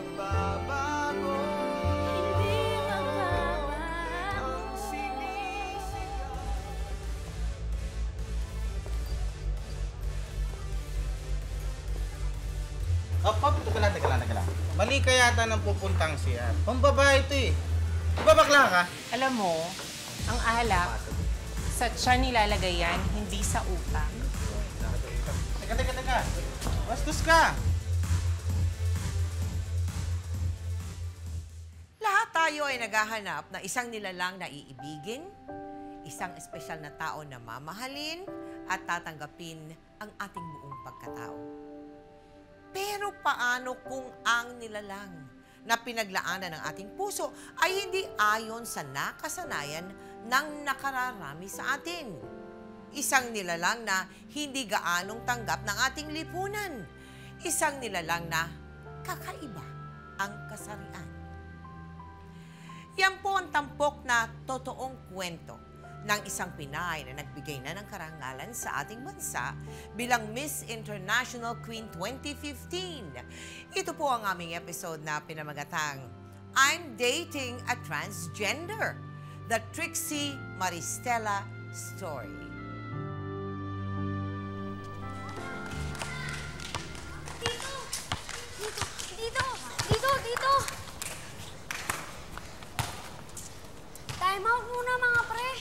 magbabago Hindi magbabago. Ang sinisigaw Hop, hop, teka lang, teka lang, teka lang. Mali ka yata ng pupuntang siya. Pambabae ito eh. Di ba bakla ka? Alam mo, ang alak, sa tiyan nilalagay yan, hindi sa utak. Teka, teka, teka. Bastos ka. Tayo ay naghahanap ng isang nilalang na iibigin, isang espesyal na tao na mamahalin, at tatanggapin ang ating buong pagkatao. Pero paano kung ang nilalang na pinaglaanan ng ating puso ay hindi ayon sa nakasanayan ng nakararami sa atin? Isang nilalang na hindi gaanong tanggap ng ating lipunan. Isang nilalang na kakaiba ang kasarian. Yan po ang tampok na totoong kwento ng isang Pinay na nagbigay na ng karangalan sa ating bansa bilang Miss International Queen 2015. Ito po ang aming episode na pinamagatang I'm Dating a Transgender, The Trixie Maristela Story. Time out muna mga pre.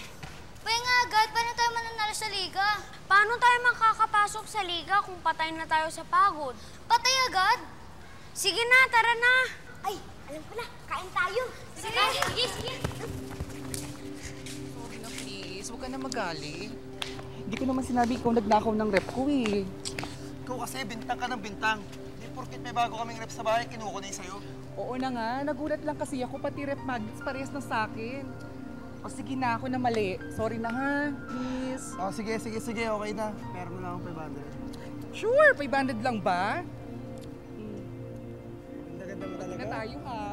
Pahinga agad. Paano tayo mananalo sa liga? Paano tayo makakapasok sa liga kung patay na tayo sa pagod? Patay agad? Sige na, tara na. Ay, alam ko na. Kain tayo. Sige, sige, sige. Sorry na please, huwag ka na magalit. Hindi ko naman sinabi ikaw nagnakaw ng rep ko eh. Ikaw kasi bintang ka ng bintang Di porkit may bago kaming rep sa bahay, kinuha ko na yung sa'yo Oo na nga, nagulat lang kasi ako pati rep magnets parehas na sa akin. O sige na, ako na mali. Sorry na ha, please. Oh, sige, sige, sige, okay na Meron mo lang akong 500 Sure, 500 lang ba? Ganda mo Na tayo ha.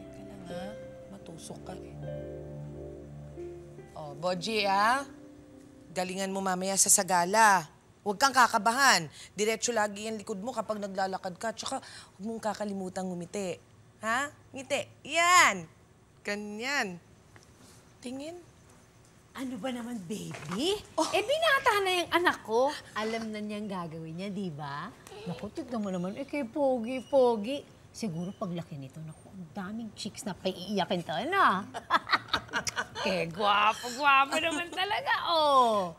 Teka lang ha, matusok ka eh. Oh, Boji ah. Galingan mo mamaya sa sagala. Huwag kang kakabahan. Diretso lagi yung likod mo kapag naglalakad ka. Tsaka huwag mong kakalimutan ngumiti. Ha? Ngiti. Yan! Ganyan. Tingin. Ano ba naman, baby? Eh, binata na yung anak ko. Alam na niyang gagawin niya, di ba? Naku, tignan mo naman, eh, kay Pogi-Pogi. Siguro paglaki nito, naku, ang daming chicks na paiiyakin tayo na. kaya gwapo-gwapo naman talaga, oh.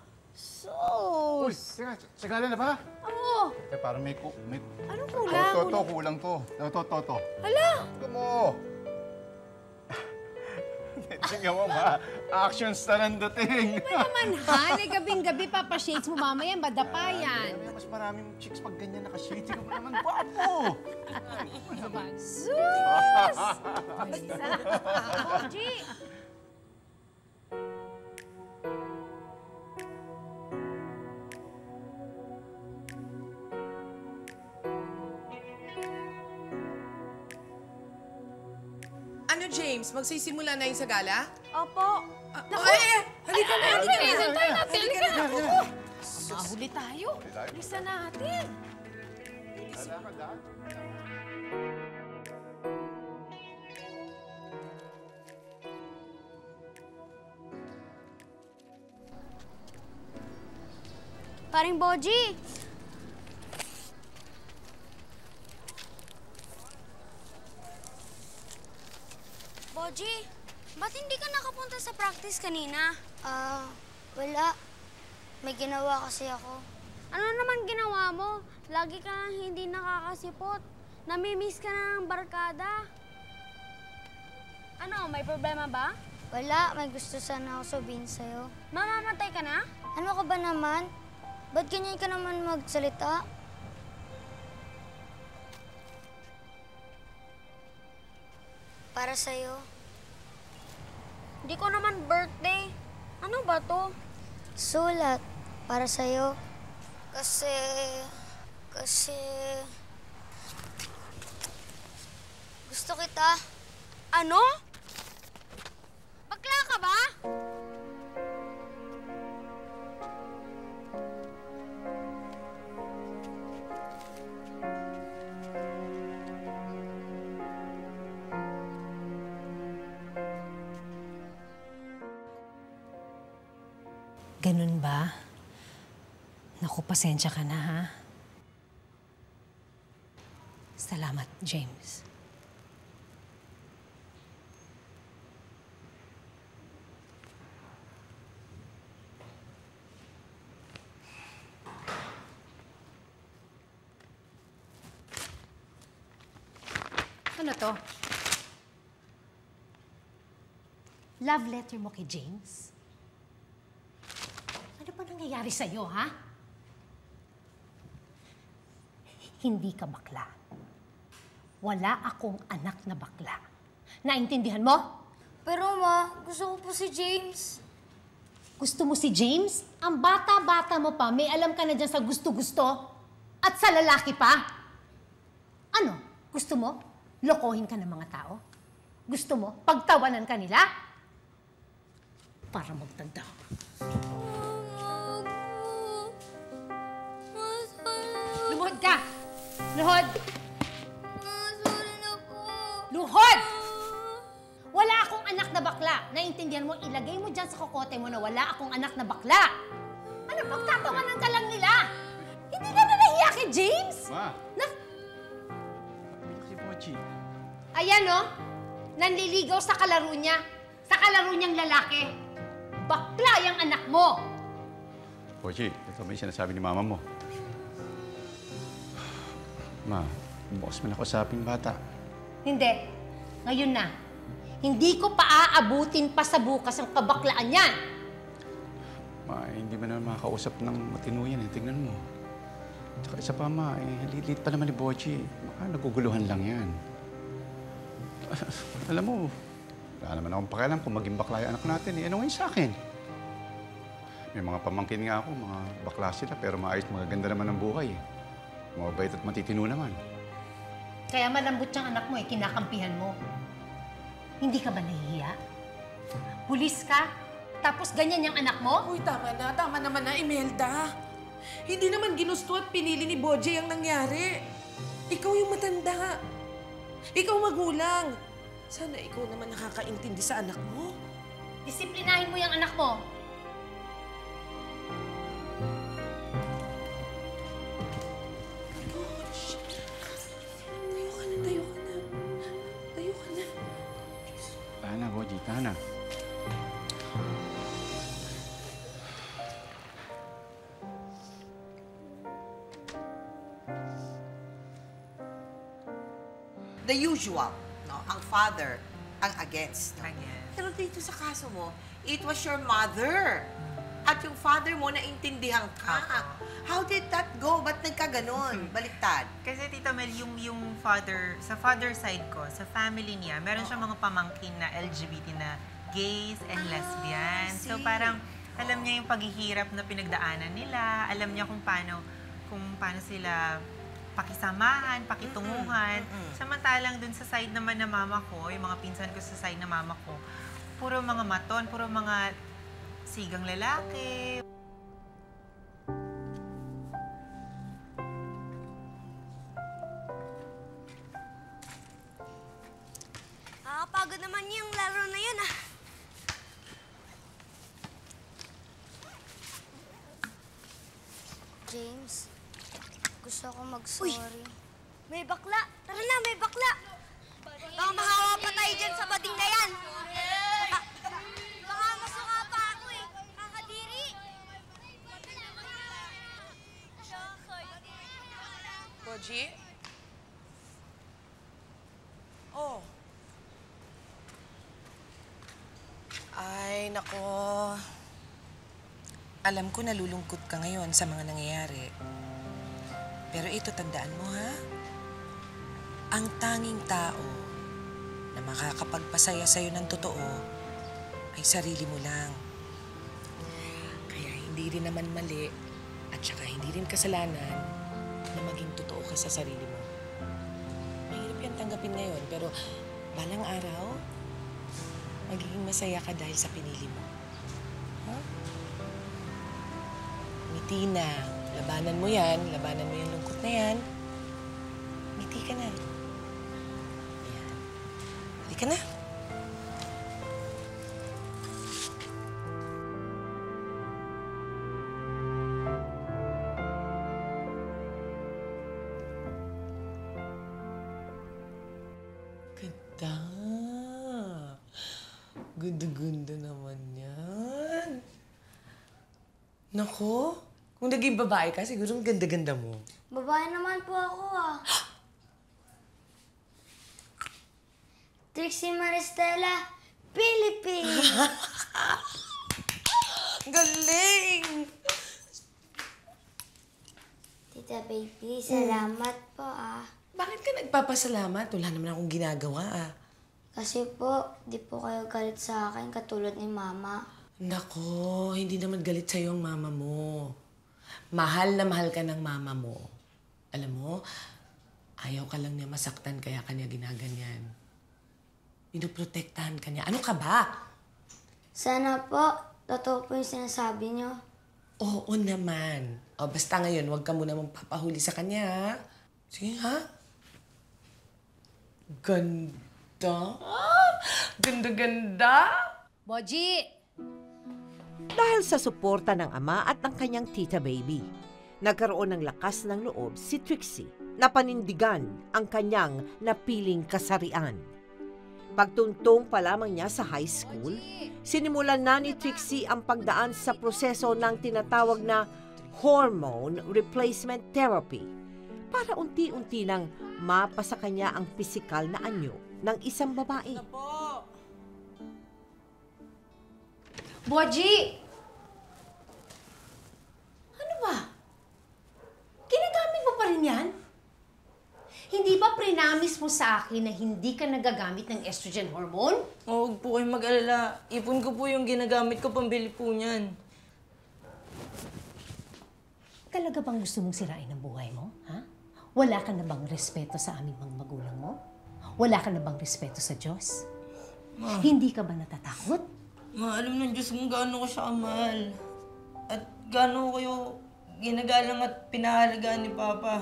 Uy, Sus! teka, sagala na ba? Oo. Eh, parang may, may... Anong To, kulang? to, to, kulang to. To, to, to, to. Hala! Ito mo. Tingnan mo ba? Actions na nandating. Naman, Han, eh, gabing-gabi, papashades mo mamaya, madapa yan. Ay, mas maraming chicks pag ganyan nakashades. Ikaw mo naman, gwapo. Sus! Boji! Ano, James? Magsisimula na yung sagala? Opo. Ah, eh, eh, halika na, halika na. Halika na, halika na. Halika na. Mahuli tayo. Lisa natin. Paring Boji! Boji, ba't hindi ka nakapunta sa practice kanina? Ah, wala. May ginawa kasi ako. Ano naman ginawa mo? Lagi ka nang hindi nakakasipot. Namimiss ka na ng barkada. Ano, may problema ba? Wala, may gusto sana ako sabihin sa'yo. Mamamatay ka na? Ano ka ba naman? Ba't ganyan ka naman magsalita? Para sa'yo. Hindi ko naman birthday. Ano ba to? Sulat. Para sa'yo. Kasi... Kasi... Gusto kita. Ano? Pasensya ka na, ha? Salamat, James. Ano to? Love letter mo kay James? Ano ba nangyayari sa'yo, ha? Hindi ka bakla. Wala akong anak na bakla. Naintindihan mo? Pero ma, gusto ko po si James. Gusto mo si James? Ang bata-bata mo pa, may alam ka na dyan sa gusto-gusto? At sa lalaki pa? Ano? Gusto mo? Lokohin ka ng mga tao? Gusto mo? Pagtawanan ka nila? Para magtanda ka. Luhod ka! Luhod! Luhod! Wala akong anak na bakla. Naintindihan mo, ilagay mo dyan sa kokote mo na wala akong anak na bakla. Ano, pagtatawanan ka lang nila. Hindi ka na nahiya kay James? Ma, Na, si Pochi. ayan no, nanliligaw sa kalaro niya. Sa kalaro niyang lalaki. Bakla yung anak mo. Pochi, ito yung sinasabi ni mama mo? Ma, bukas mo na ako sa aping bata. Hindi. Ngayon na. Hindi ko pa aabutin pa sa bukas ang kabaklaan yan. Ma, eh, hindi mo na makakausap ng matino yan eh. Tingnan mo. Tsaka isa pa, ma, eh, liit pa naman ni Bochi. Baka naguguluhan lang yan. Alam mo, wala naman akong pakialam kung maging bakla yung anak natin. Eh, ano ngayon sa akin? May mga pamangkin nga ako, mga bakla sila, pero maayos, magaganda naman ang buhay. Eh. Mabait at matitino naman. Kaya malambot yung anak mo eh, kinakampihan mo. Hindi ka ba nahihiya? Pulis ka, tapos ganyan yung anak mo? Uy, tama na. Tama naman na, Imelda. Hindi naman ginusto at pinili ni Boje ang nangyari. Ikaw yung matanda. Ikaw magulang. Sana ikaw naman nakakaintindi sa anak mo. Disiplinahin mo yung anak mo. Na, Boji, tahan na. The usual, no? Ang father, ang against. No? Pero dito sa kaso mo, it was your mother. At yung father mo, naintindihan ka. How did that go? Ba't nagkaganon? Baliktad. Kasi Tita Mel, yung, yung father, sa father side ko, sa family niya, meron siyang mga pamangkin na LGBT na gays and lesbians. So parang alam niya yung paghihirap na pinagdaanan nila, alam niya kung paano kung paano sila pakisamahan, pakitunguhan. Samantalang dun sa side naman na mama ko, yung mga pinsan ko sa side na mama ko, puro mga maton, puro mga sigang lalaki, mag-sorry. may bakla! Tara na, may bakla! Baka mahawa pa tayo dyan sa bading na yan! Baka, baka masuka pa ako eh! Kakadiri! Boji? Oh. Ay, nako. Alam ko nalulungkot ka ngayon sa mga nangyayari. Pero ito, tandaan mo, ha? Ang tanging tao na makakapagpasaya sa'yo ng totoo ay sarili mo lang. Kaya hindi rin naman mali at saka hindi rin kasalanan na maging totoo ka sa sarili mo. Mahirap yan tanggapin ngayon, pero balang araw, magiging masaya ka dahil sa pinili mo. Ha? Ngiti na. Labanan mo yan. Labanan mo yung na yan. Ngiti ka na. Ayan. Halika na. Ganda. Ganda-ganda naman yan. Nako, kung naging babae ka, siguro ganda-ganda mo. Babae naman po ako ah. Trixie Maristela, Philippines! Galing! Tita Baby, salamat po ah. Bakit ka nagpapasalamat? Wala naman akong ginagawa ah. Kasi po, di po kayo galit sa akin katulad ni Mama. Nako, hindi naman galit sa'yo ang mama mo. Mahal na mahal ka ng mama mo. Alam mo, ayaw ka lang niya masaktan kaya kanya ginaganyan. Pinoprotektahan ka niya. Ano ka ba? Sana po, totoo po yung sinasabi niyo. Oo naman. O, basta ngayon, huwag ka muna magpapahuli sa kanya, ha? Sige, ha? Ganda. Ganda-ganda. Boji! Dahil sa suporta ng ama at ng kanyang tita baby, nagkaroon ng lakas ng loob si Trixie na panindigan ang kanyang napiling kasarian. Pagtuntong pa lamang niya sa high school, sinimulan na ni Trixie ang pagdaan sa proseso ng tinatawag na hormone replacement therapy para unti-unti nang mapasa kanya ang pisikal na anyo ng isang babae. Boji! Ano ba? Ginagamit mo pa rin yan? Hindi ba prinamis mo sa akin na hindi ka nagagamit ng estrogen hormone? Oh, Huwag po kayong mag-alala. Ipon ko po yung ginagamit ko pambili po niyan. Talaga bang gusto mong sirain ang buhay mo? Ha? Wala ka na bang respeto sa aming mga magulang mo? Wala ka na bang respeto sa Diyos? Hindi ka ba natatakot? Ma, alam ng Diyos kung gaano ko siya kamahal. At gaano ko kayo ginagalang at pinahalagaan ni Papa.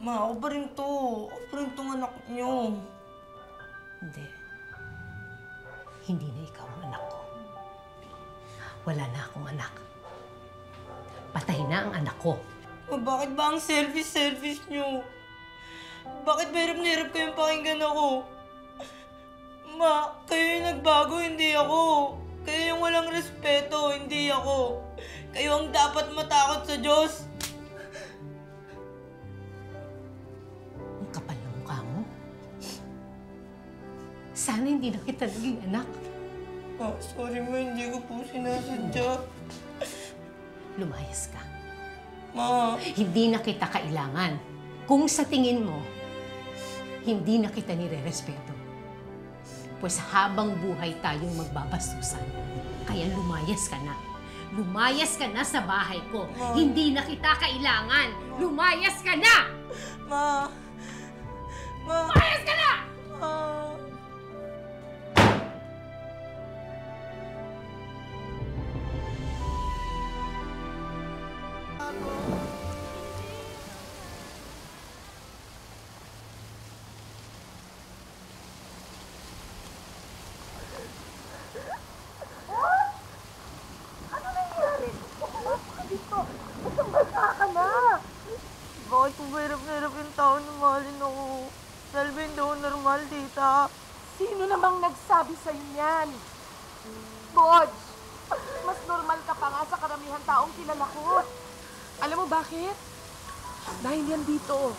Ma, ako pa rin to. Ako pa rin tong anak niyo. Hindi. Hindi na ikaw ang anak ko. Wala na akong anak. Patay na ang anak ko. Ma, bakit ba ang selfish-selfish niyo? Bakit mahirap na hirap kayong pakinggan ako? Ma, kayo yung nagbago, hindi ako. Kayo yung walang respeto, hindi ako. Kayo ang dapat matakot sa Diyos. Sana hindi na kita naging anak. Ma, sorry ma, hindi ko po sinasadya. Lumayas ka. Ma, Hindi na kita kailangan. Kung sa tingin mo, hindi na kita nire-respeto. Pues habang buhay tayong magbabastusan. Kaya lumayas ka na. Lumayas ka na sa bahay ko. Hindi na kita kailangan. Lumayas ka na! ma, ma, Lumayas ka na! ma. Bakit po mahirap na hirap yung tao na mahalin ako? Ba hindi ako normal, tita? Sino namang nagsabi sa'yo niyan? Bodge, mas normal ka pa nga sa karamihan taong kilala ko. Alam mo bakit? Dahil yan dito.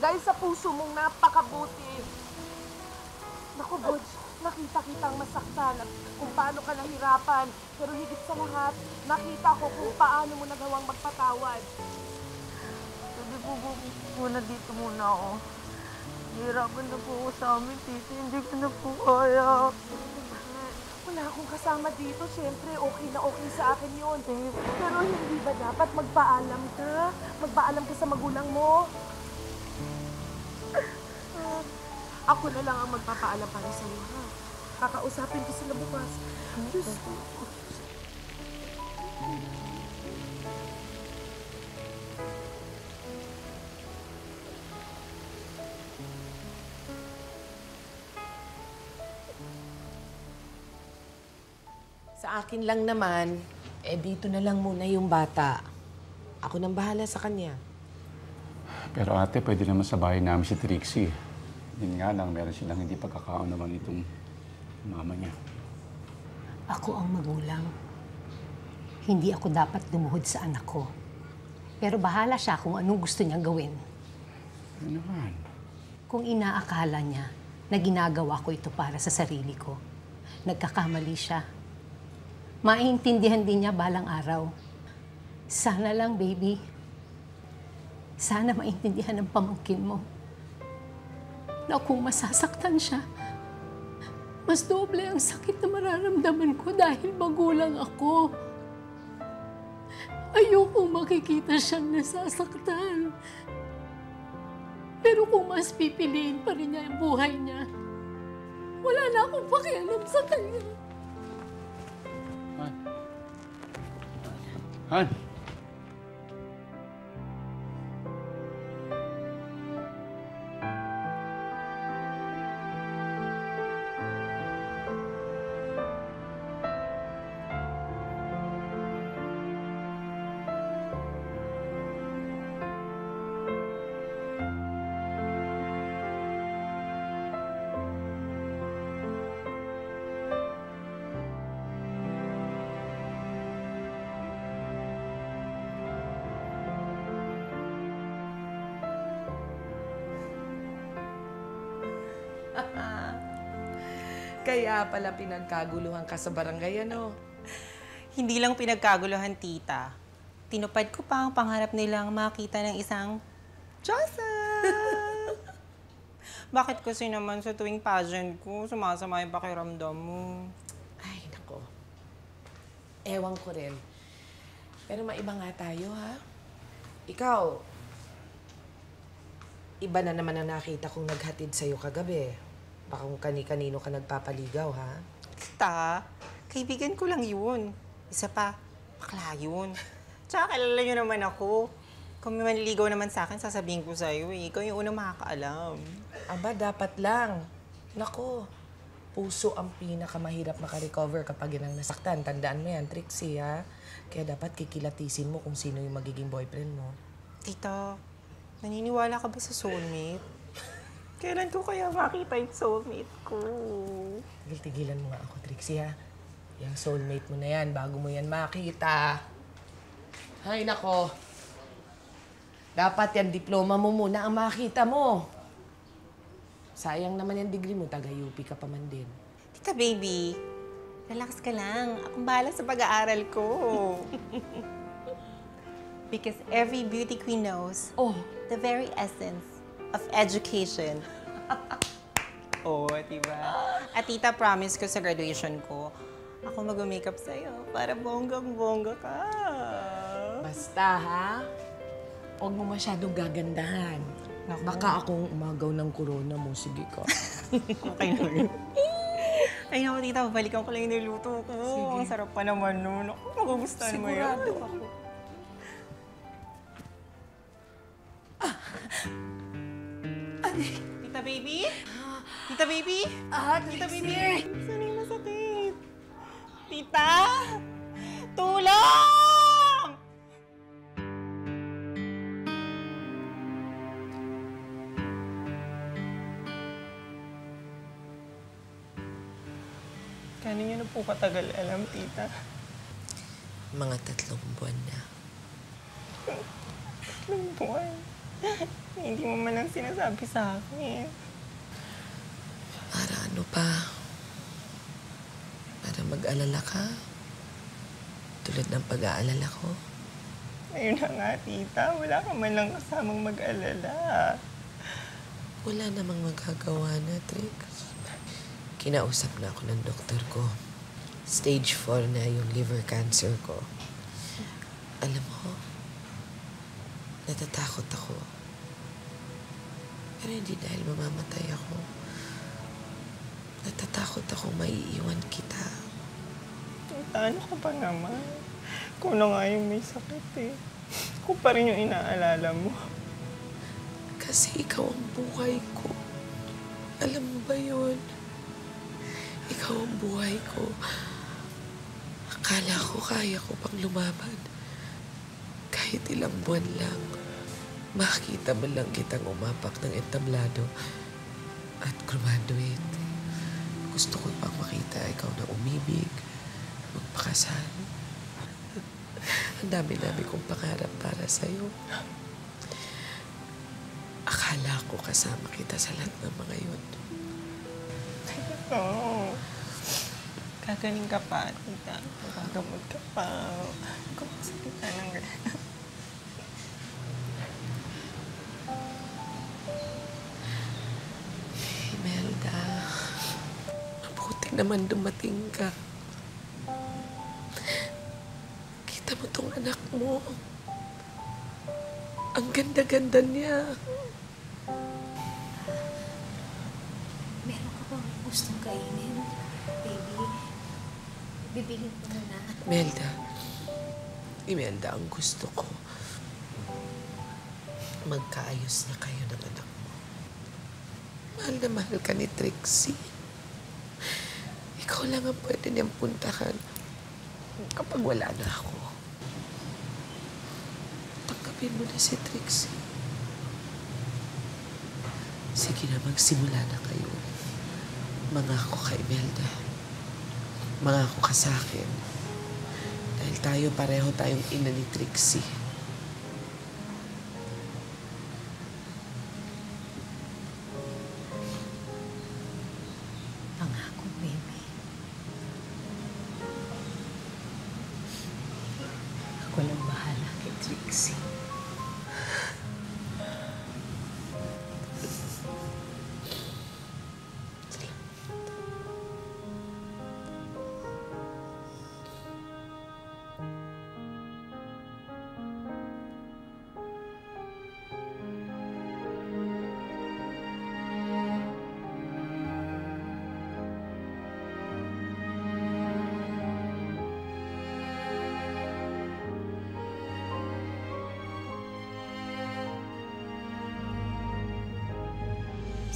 Dahil sa puso mong napakabuti. Naku, Bodge, nakita kitang masaktan kung paano ka nahirapan. Pero higit sa lahat, nakita ko kung paano mo nagawang magpatawad. Pwede po po muna dito muna ako. Hirapan na po ako sa amin, tita. Hindi ko na po kaya. Wala akong kasama dito. Siyempre, okay na okay sa akin yun. Pero hindi ba dapat magpaalam ka? Magpaalam ka sa magulang mo? Ako na lang ang magpapaalam para sa iyo, ha? Kakausapin ko sila bukas. Diyos ko. Sa akin lang naman, eh dito na lang muna yung bata. Ako nang bahala sa kanya. Pero ate, pwede naman sa bahay namin si Trixie. Yun nga lang, meron silang hindi pagkakaunawan itong mama niya. Ako ang magulang. Hindi ako dapat lumuhod sa anak ko. Pero bahala siya kung anong gusto niyang gawin. Ano naman? Kung inaakala niya na ginagawa ko ito para sa sarili ko, nagkakamali siya. Maintindihan din niya balang araw. Sana lang, baby. Sana maintindihan ng pamangkin mo na kung masasaktan siya, mas doble ang sakit na mararamdaman ko dahil magulang ako. Ayoko makikita siyang nasasaktan. Pero kung mas pipiliin pa rin niya ang buhay niya, wala na akong pakialam sa kanya. Han! Kaya pala pinagkaguluhan ka sa barangay, ano? Hindi lang pinagkaguluhan, tita. Tinupad ko pa ang pangarap nilang makita ng isang Joseph! Bakit kasi naman sa tuwing pageant ko, sumasama yung pakiramdam mo? Ay, nako. Ewan ko rin. Pero maiba nga tayo, ha? Ikaw, iba na naman ang nakita kong naghatid sa'yo kagabi. Baka kung kani-kanino ka nagpapaligaw, ha? Tita, kaibigan ko lang yun. Isa pa, bakla yun. Tsaka kilala niyo naman ako. Kung may manliligaw naman sa akin, sasabihin ko sa'yo eh. Ikaw yung unang makakaalam. Aba, dapat lang. Nako, puso ang pinakamahirap makarecover kapag yun ang nasaktan. Tandaan mo yan, Trixie, ha? Kaya dapat kikilatisin mo kung sino yung magiging boyfriend mo. Tita, naniniwala ka ba sa soulmate? Kailan ko kaya makita yung soulmate ko? Tigil-tigilan mo nga ako, Trixie, ha? Yung soulmate mo na yan, bago mo yan makita. Ay, nako. Dapat yan diploma mo muna ang makita mo. Sayang naman yung degree mo, taga-UP ka pa man din. Tita baby, relax ka lang. Akong bahala sa pag-aaral ko. Because every beauty queen knows Oh, the very essence of education. Oo, oh, diba? At tita, promise ko sa graduation ko, ako mag-makeup sa'yo para bonggang-bongga ka. basta ha? Huwag mo masyadong gagandahan. Naku. Baka akong umagaw ng corona mo. Sige ka. Okay na yun. Ay, naku, tita, balikan ko lang yung niluto ko. Ang sarap pa naman nun. Ako, magugustuhan mo yun. Sigurado ako. Tita baby? Tita baby? Ah, Tita baby? Saan yung masakit? Tita? Tulong! Kano niyo na po katagal alam, tita? Mga tatlong buwan na. Tatlong buwan. Hindi mo man lang sinasabi sa akin. Para ano pa? Para mag-alala ka? Tulad ng pag-aalala ko? Ayun na nga, tita. Wala ka man lang kasamang mag-alala. Wala namang magagawa na, Trix. Kinausap na ako ng doktor ko. Stage 4 na yung liver cancer ko. Alam mo, natatakot ako. Pero hindi dahil mamamatay ako. Natatakot akong maiiwan kita. Ano ka ba naman? Kung na nga yung may sakit eh. Kung pa rin yung inaalala mo. Kasi ikaw ang buhay ko. Alam mo ba yun? Ikaw ang buhay ko. Akala ko kaya ko pang lumaban. Kahit ilang buwan lang. Makita man lang kitang umapak ng entablado. at graduate. Gusto ko pang makita ikaw na umibig, magpakasal. Ang dami-dami kong pangarap para sa'yo. Akala ko kasama kita sa lahat ng mga yun. Oo. Gagaling ka pa, tita. Magagamot ka pa. Kumasakit ka ng naman dumating ka. Kita mo tong anak mo. Ang ganda-ganda niya. Meron ka bang gustong kainin? Baby, bibilin ko muna. Imelda, Imelda, ang gusto ko, magkaayos na kayo ng anak mo. Mahal na mahal ka ni Trixie. Ikaw lang ang pwede niyang puntahan kapag wala na ako. Tanggapin mo na si Trixie. Sige na, magsimula na kayo. Mangako ka, Imelda. Mangako ka sa akin. Dahil tayo pareho tayong ina ni Trixie.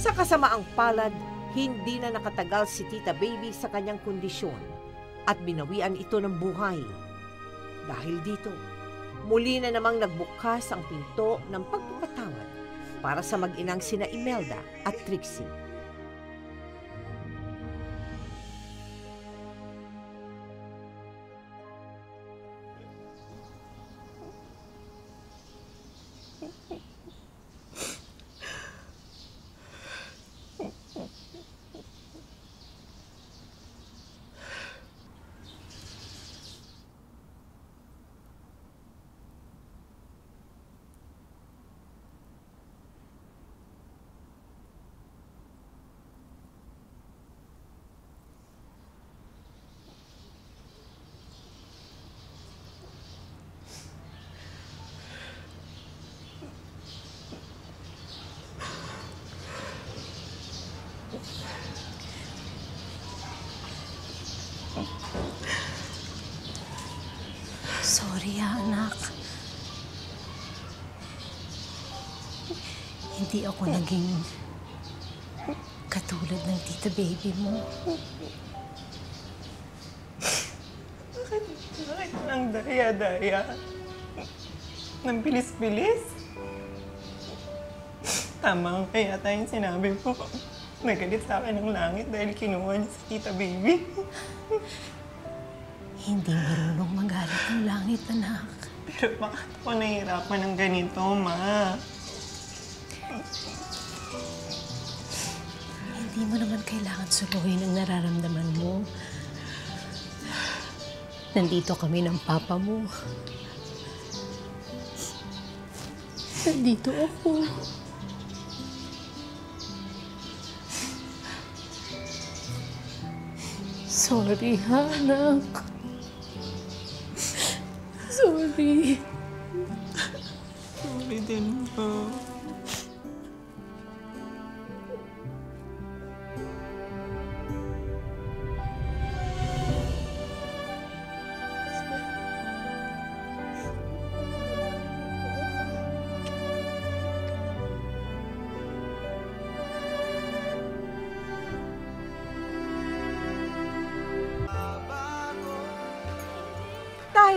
Sa kasamaang palad, hindi na nakatagal si Tita Baby sa kanyang kondisyon at binawian ito ng buhay. Dahil dito, muli na namang nagbukas ang pinto ng pagpapatawad para sa mag-inang sina Imelda at Trixie. Ako naging katulad ng tita baby mo. Bakit, bakit ang daya-daya? Nang bilis-bilis? Tama kaya tayong sinabi ko. Nagalit sa akin ng langit dahil kinuha niya si Tita Baby. Hindi marunong magalit ng langit, anak. Pero bakit ako nahihirapan ng ganito, Ma? Hindi mo naman kailangan suluhin ang nararamdaman mo. Nandito kami ng papa mo. Nandito ako. Sorry, anak. Sorry. Sorry din po.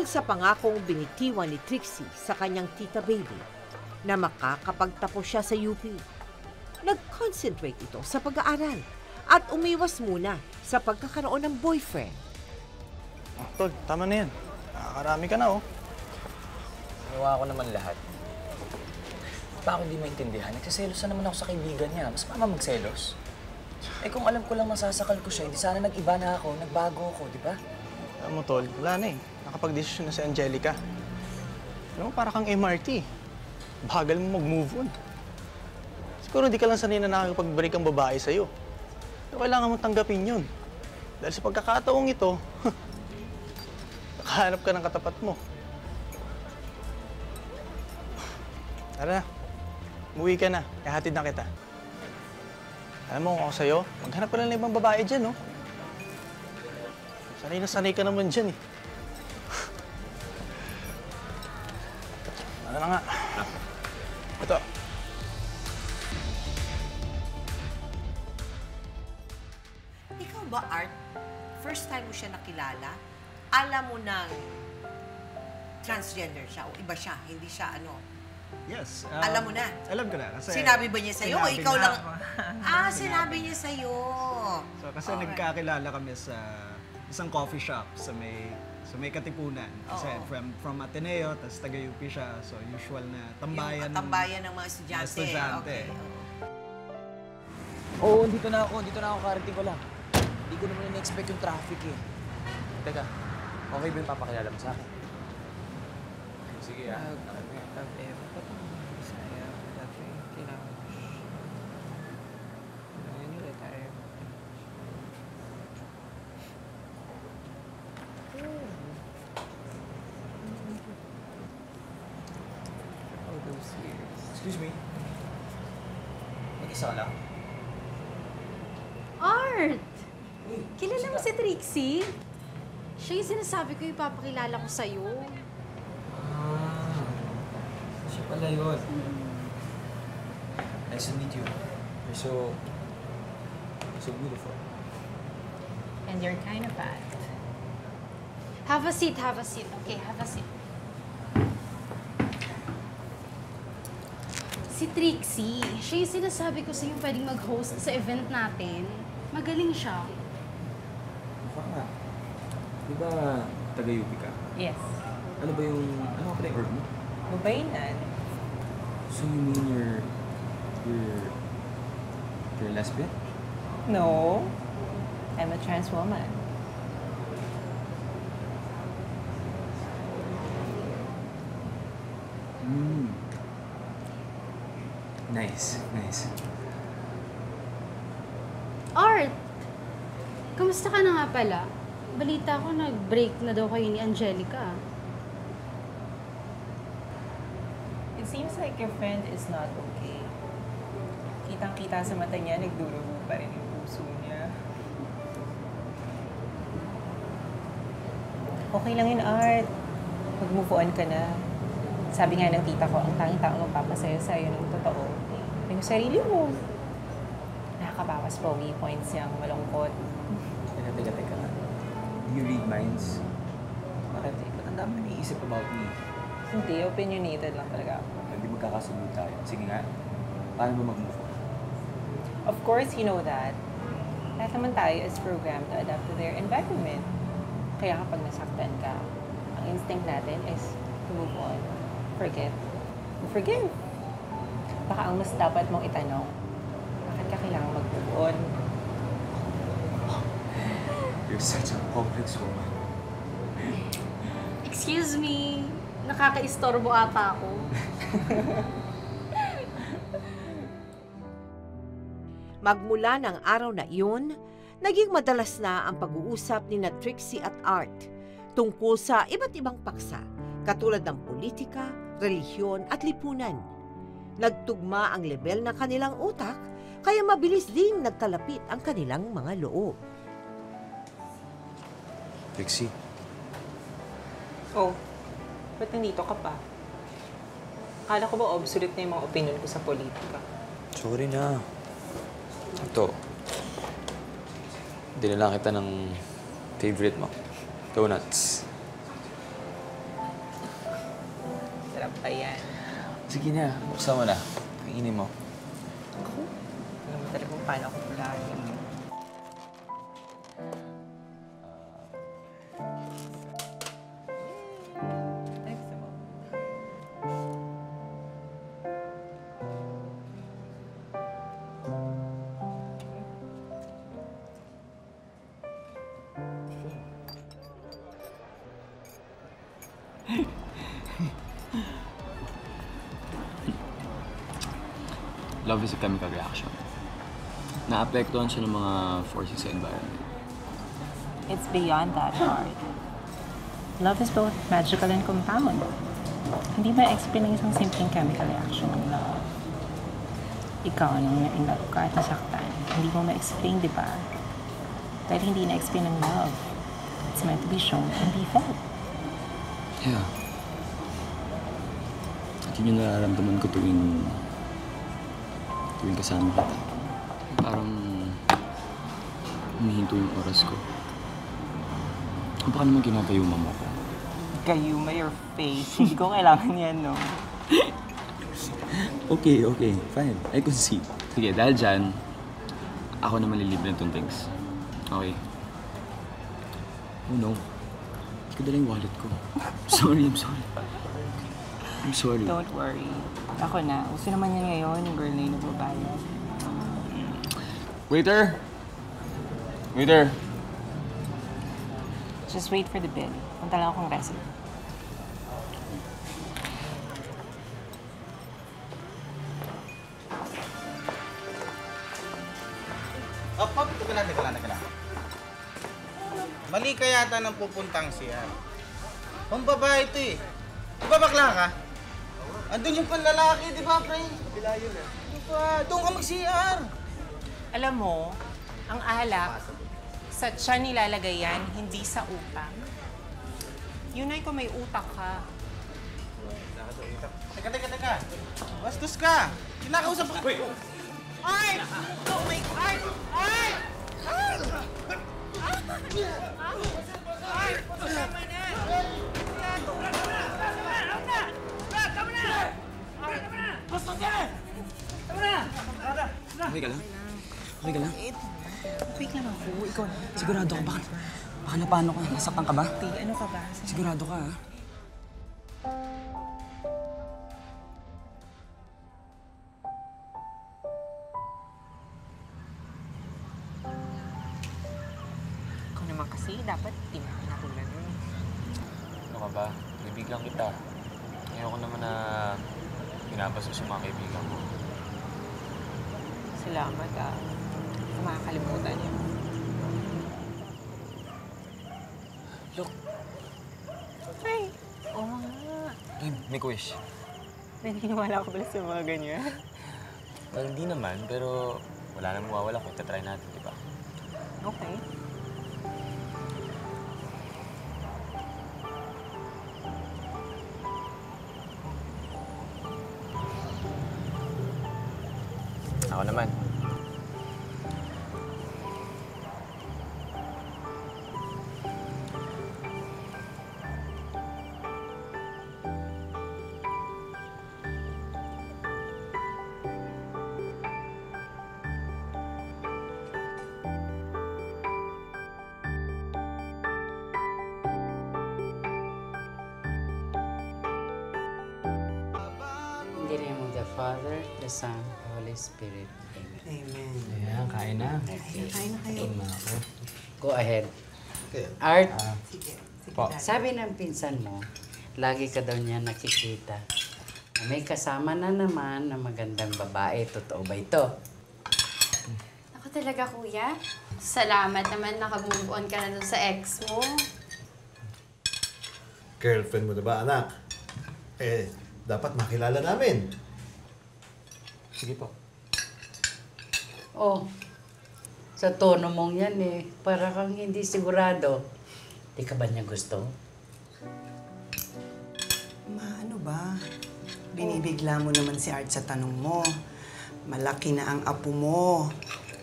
Dahil sa pangakong binitiwan ni Trixie sa kanyang tita baby na makakapagtapos siya sa UP. nag-concentrate ito sa pag-aaral at umiwas muna sa pagkakaroon ng boyfriend. Oh, tol, tama na yan. Nakakarami ka na, oh. Ginawa ko naman lahat. Pa ako hindi maintindihan. Nagsiselos na naman ako sa kaibigan niya. Mas mama magselos. Eh kung alam ko lang masasakal ko siya, hindi sana nag-iba na ako, nagbago ako, di ba? Alam mo, tol, wala na eh. Nakapag-desisyon na si Angelica. Alam mo, para kang MRT. Bagal mo mag-move on. Siguro hindi ka lang sanay na nakakapag-break ang babae sa'yo. Pero kailangan mong tanggapin yun. Dahil sa pagkakataong ito, nakahanap ka ng katapat mo. Tara na. Umuwi ka na. Kahatid na kita. Alam mo kung ako sa'yo, maghanap ka lang ng ibang babae dyan, no? Sanay na sanay ka naman dyan, eh. Ano na nga? Ito. Ikaw ba, Art? First time mo siya nakilala? Alam mo nang transgender siya o iba siya, hindi siya ano. Yes. Alam mo na? Alam ko na. Kasi Sinabi ba niya sa'yo o ikaw na. lang? Ah, sinabi niya sa'yo. So, kasi Alright. nagkakilala kami sa isang coffee shop sa may sa may Katipunan. Kasi Oo. from from Ateneo, tapos taga-UP siya. So, usual na tambayan. Yung tambayan ng mga estudyante. Mga estudyante. Okay. Oo, dito na ako. Dito na ako. Karating ko lang. Hindi ko naman na-expect yung traffic eh. Teka, okay ba yung papakilala mo sa akin? Sige ah. Excuse me. Mag-isa ka lang? Art! Trixie? Siya yung sinasabi ko ipapakilala ko sa'yo. Ah, siya pala yun. Nice to meet you. You're so... so beautiful. And you're kind of fat. Have a seat, have a seat. Okay, have a seat. Si Trixie, siya yung sinasabi ko sa'yo pwedeng mag-host sa event natin. Magaling siya. Ba taga-UP ka? Yes. Ano ba yung... Ano ka pala yung org mo? Mabainan. So you mean you're... You're... You're a lesbian? No. I'm a trans woman. Mm. Nice, nice. Art! Kamusta ka na nga pala? Balita ko nag-break na daw kayo ni Angelica. It seems like your friend is not okay. Kitang-kita sa mata niya, nagdurugo pa rin yung puso niya. Okay lang yun, Art. Mag-move on ka na. Sabi nga ng tita ko, ang tanging tao magpapasaya sa'yo ng totoo. Yung sarili mo. Nakakabawas pogi points niyang malungkot. You read minds? Bakit? Eh, ba't ang dami naiisip about me? Hindi, opinionated lang talaga ako. Hindi magkakasunod tayo. Sige nga, paano ba mag-move on? Of course, you know that. Lahat naman tayo is programmed to adapt to their environment. Kaya kapag nasaktan ka, ang instinct natin is to move on, forget, and forgive. Baka ang mas dapat mong itanong, bakit ka kailangan mag-move on? You're such a complex woman. Excuse me, nakaka-istorbo ata ako. Magmula ng araw na iyon, naging madalas na ang pag-uusap ni na Trixie at Art tungkol sa iba't ibang paksa, katulad ng politika, relihiyon at lipunan. Nagtugma ang level ng kanilang utak, kaya mabilis din nagkalapit ang kanilang mga loob. Trixie, Oh, ba't nandito ka pa? Akala ko ba obsolete na yung mga opinion ko sa politika? sorry na. Ito. Dinala kita ng favorite mo. Donuts. Sarap pa yan. Sige na, buksan mo na. Kainin mo. paano ko laging Love is a chemical reaction. Naapektuhan siya ng mga forces sa environment. It's beyond that hard. Love is both magical and compound. Hindi ba explain ng isang simpleng chemical reaction ng love? Ikaw, nung na-in love ka at nasaktan, hindi mo ma-explain, di ba? Dahil hindi na-explain ng love. It's meant to be shown and be felt. Yeah. At yun yung nararamdaman ko tuwing... tuwing kasama kita. Parang... humihinto yung oras ko. Baka naman ginagayuma mo ko. Gayuma your face. hindi ko kailangan yan, no? Okay, okay. Fine. I concede. Sige, dahil dyan, ako na malilibre ng things. Okay? Oh no. Hindi ko dala yung wallet ko. Sorry, I'm sorry. I'm sorry. Don't worry. Ako na. Gusto naman yan ngayon, yung girl na yung nagbabayad. Waiter! Waiter! Just wait for the bill. Punta lang akong receipt. Oh, Pop, teka lang, teka lang, teka lang. Mali ka yata ng pupuntang siya. Pang babae ito eh. Di ba bakla ka? Andun yung panlalaki, di ba, pre? Bila yun eh. Di ba? Doon ka mag-CR. Alam mo, ang alak, sa tiyan nilalagay yan, hindi sa utak. Yun ay kung may utak ka. Teka, teka, teka. Bastos ka. Kinakausap ka. Wait. Art! Oh my Art! Art! Art! Art! Tama na! Okay ka lang? Okay ka lang? Wait lang ako. Ikaw na. Sigurado ka baka... Baka na paano ka? Nasaktan ka ba? Ate, ano ka ba? Sigurado ka, ha? Ikaw naman kasi, dapat di mo mo. Ano ka ba? Kaibigan kita. Ayoko naman na pinabasos yung mga kaibigan ko. Salamat ah. Kung makakalimutan niyo. Look. Ay, oo nga. Ay, make a wish. Naniniwala ko pala sa mga ganyan. Well, hindi naman, pero wala namang mawawala kung tatry natin, di ba? Okay. Father, the Son, the Holy Spirit. Amen. Amen. Ayan, kain na. Ayan, kain na kayo. Kain na ako. Go ahead. Art, Sige. Sige, po. Sabi ng pinsan mo, lagi ka daw niya nakikita. Na may kasama na naman na magandang babae. Totoo ba ito? Ako talaga, kuya. Salamat naman nakabove on ka na dun sa ex mo. Girlfriend mo na ba, anak? Eh, dapat makilala namin. Sige po. Oh, sa tono mong yan eh, para kang hindi sigurado. Di ka ba niya gusto? Ma, ano ba? Binibigla mo naman si Art sa tanong mo. Malaki na ang apo mo.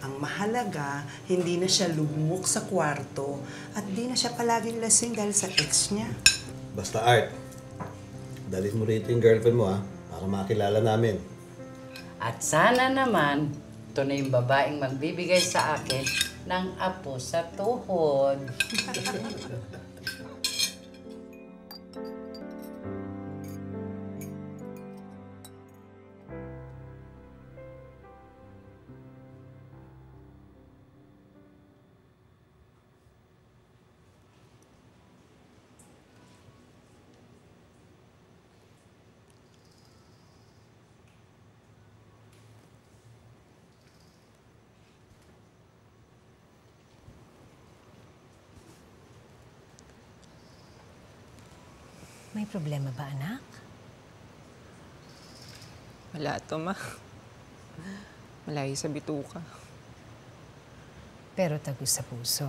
Ang mahalaga, hindi na siya lugmok sa kwarto at di na siya palaging lasing dahil sa ex niya. Basta Art, dalhin mo rito yung girlfriend mo, ha? Para makilala namin. At sana naman, Ito na yung babaeng magbibigay sa akin ng apo sa tuhod. problema ba, anak? Wala to, ma. Malayo sa bituka. Pero tagus sa puso.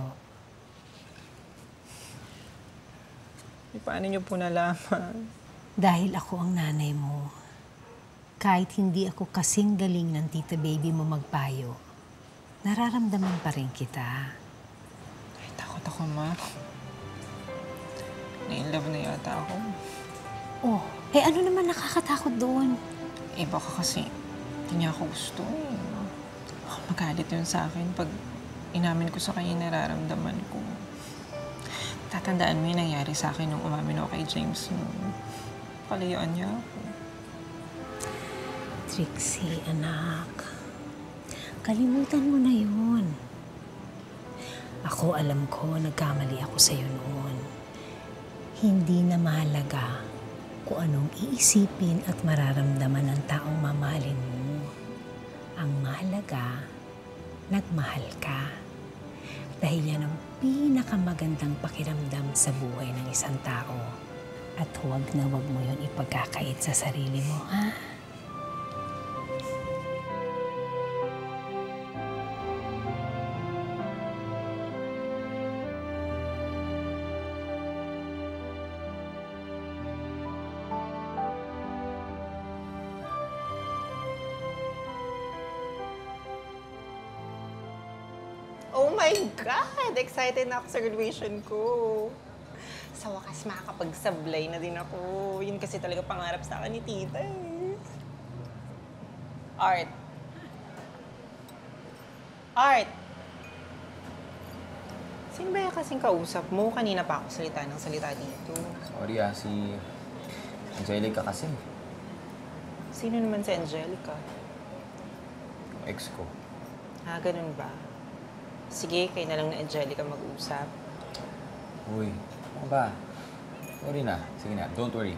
E, paano niyo po nalaman? Dahil ako ang nanay mo, kahit hindi ako kasing galing ng tita baby mo magpayo, nararamdaman pa rin kita. Ay, takot ako, ma. Na-inlove na yata ako. Oh, eh ano naman nakakatakot doon? Eh, baka kasi hindi niya ako gusto eh. Baka magalit yun sa akin pag inamin ko sa kanya yung nararamdaman ko. Tatandaan mo yung nangyari sa akin nung umamin ako kay James nung palayuan niya ako. Trixie, anak. Kalimutan mo na yun. Ako alam ko, nagkamali ako sa'yo noon. Hindi na mahalaga kung anong iisipin at mararamdaman ng taong mamahalin mo. Ang mahalaga, nagmahal ka. Dahil yan ang pinakamagandang pakiramdam sa buhay ng isang tao. At huwag na huwag mo yun ipagkakait sa sarili mo, ha? Excited na ako sa graduation ko. Sa wakas, makakapagsablay na din ako. Yun kasi talaga pangarap sa akin ni tita eh. Art. Art! Sino ba yung kasing kausap mo? Kanina pa ako salita ng salita dito. Sorry ah, si Angelica kasi. Sino naman si Angelica? Ex ko. Ah, ganun ba? Sige, kayo na lang na Angelica mag-usap. Uy, ano ba? Sorry na. Sige na, don't worry.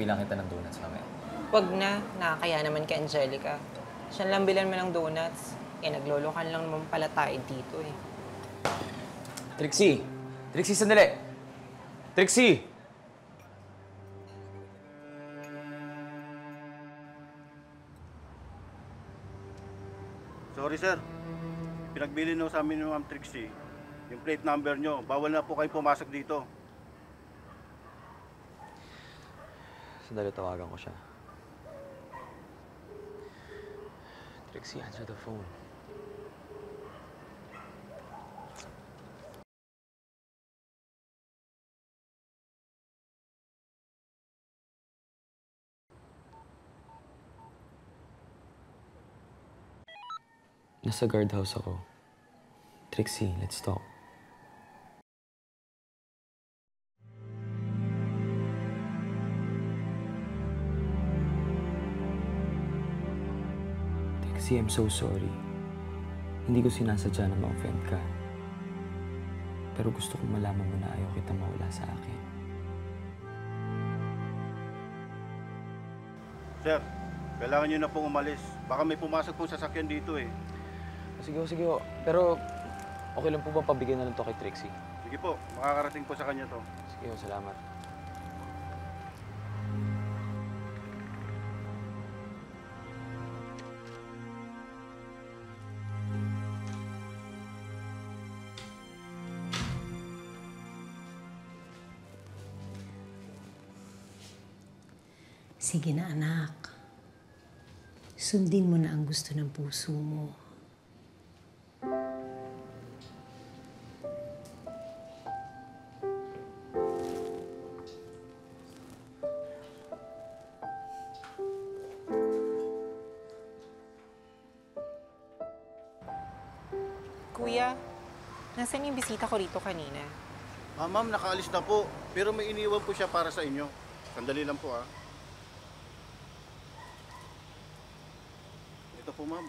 Bilang kita ng donuts mamaya. Wag na, nakakaya naman kay Angelica. Siya lang bilan mo ng donuts. Eh, naglolokan lang naman pala tayo dito eh. Trixie! Trixie, sandali! Trixie! Sorry sir, pinagbili nyo sa amin ni Ma'am Trixie. Yung plate number nyo, bawal na po kayo pumasok dito. Sandali, tawagan ko siya. Trixie, answer the phone. Nasa guardhouse ako. Trixie, let's talk. Trixie, I'm so sorry. Hindi ko sinasadya na ma-offend ka. Pero gusto kong malaman mo na ayaw kita mawala sa akin. Sir, kailangan nyo na pong umalis. Baka may pumasok pong sasakyan dito eh. Sige sige. Pero okay lang po ba pabigyan na lang to kay Trixie? Sige po, makakarating po sa kanya to. Sige ho, salamat. Sige na anak. Sundin mo na ang gusto ng puso mo. Kuya, nasan yung bisita ko rito kanina? Ah, ma'am, nakaalis na po. Pero may iniwan po siya para sa inyo. Sandali lang po, ah. Ito po, ma'am.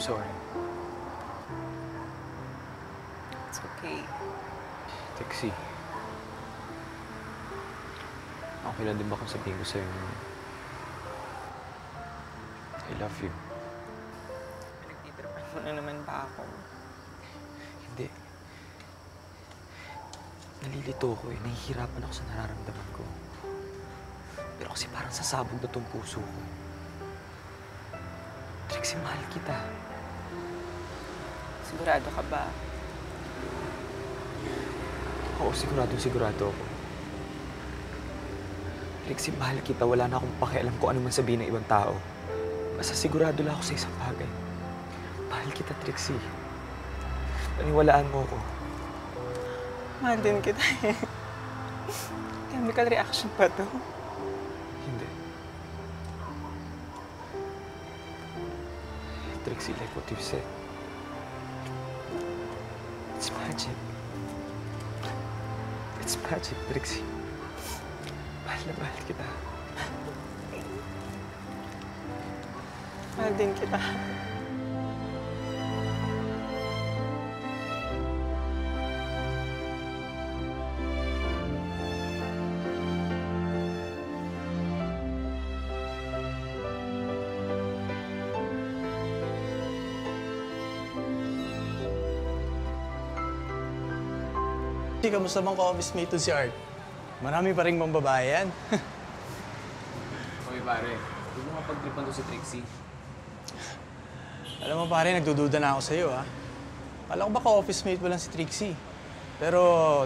I'm sorry. It's okay. Trixie. Okay lang din ba kung sabihin ko sa'yo I love you? Pinagtitripan mo na naman ba ako? Hindi. Nalilito ko eh. Nahihirapan ako sa nararamdaman ko. Pero kasi parang sasabog na tong puso ko. Trixie, mahal kita. Sigurado ka ba? Oo, sigurado, sigurado ako. Trixie, mahal kita. Wala na akong pakialam kung ano man sabihin ng ibang tao. Basta sigurado lang ako sa isang bagay. Mahal kita, Trixie. Paniwalaan mo ako. Mahal din kita eh. Chemical reaction pa to. Hindi. Trixie, like what you said. Magic. It's magic, Trixie. Mahal na mahal kita. Mahal din kita. Si kamusta bang ka-office mate to si Art? Marami pa rin bang babae yan. Okay, pare. Huwag mo mapagtripan to si Trixie. Alam mo pare, nagdududa na ako sa'yo ha. Kala ko ba ka-office mate mo lang si Trixie? Pero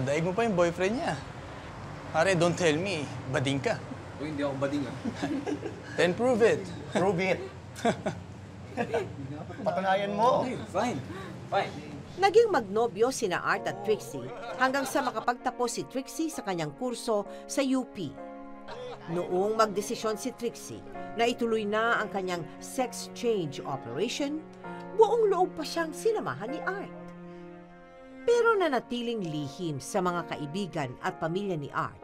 daig mo pa yung boyfriend niya. Pare, don't tell me, bading ka. Uy, hindi ako bading ah. Then prove it. Prove it. Patunayan mo. Okay, fine. Fine. Naging magnobyo sina Art at Trixie hanggang sa makapagtapos si Trixie sa kanyang kurso sa UP. Noong magdesisyon si Trixie na ituloy na ang kanyang sex change operation, buong loob pa siyang sinamahan ni Art. Pero nanatiling lihim sa mga kaibigan at pamilya ni Art